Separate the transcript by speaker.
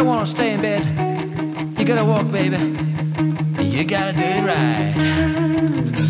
Speaker 1: don't wanna stay in bed, you gotta walk, baby. You gotta do it right.